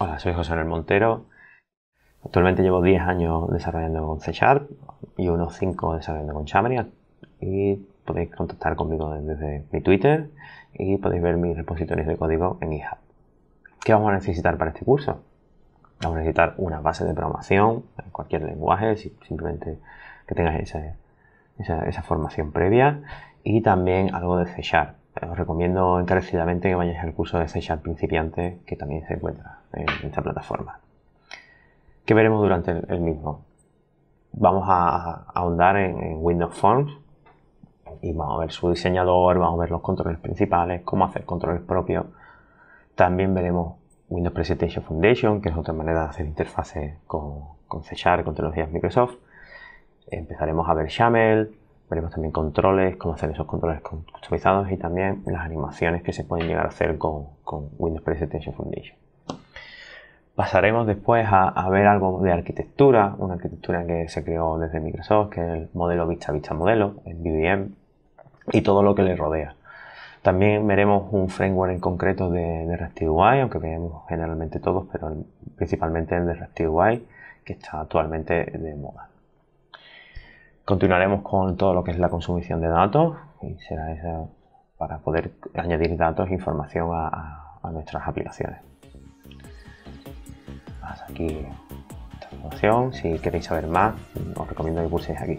Hola, soy José Manuel Montero. Actualmente llevo 10 años desarrollando con C Sharp y unos 5 desarrollando con Xamarin y podéis contactar conmigo desde mi Twitter y podéis ver mis repositorios de código en GitHub. ¿Qué vamos a necesitar para este curso? Vamos a necesitar una base de programación en cualquier lenguaje, simplemente que tengas esa, esa formación previa y también algo de C Sharp os recomiendo encarecidamente que vayáis al curso de C Sharp principiante que también se encuentra en esta plataforma. ¿Qué veremos durante el, mismo? Vamos a, ahondar en, Windows Forms y vamos a ver su diseñador, vamos a ver los controles principales, cómo hacer controles propios. También veremos Windows Presentation Foundation, que es otra manera de hacer interfaces con, con C con tecnologías Microsoft. Empezaremos a ver XAML, Veremos también controles, cómo hacer esos controles customizados y también las animaciones que se pueden llegar a hacer con, Windows Presentation Foundation. Pasaremos después a, ver algo de arquitectura, una arquitectura que se creó desde Microsoft, que es el modelo Vista Vista Modelo, el BVM, y todo lo que le rodea. También veremos un framework en concreto de, de aunque veamos generalmente todos, pero principalmente el de UI, que está actualmente de moda. Continuaremos con todo lo que es la consumición de datos y será eso para poder añadir datos e información a, nuestras aplicaciones. Hasta aquí esta información. Si queréis saber más, os recomiendo que pulséis aquí.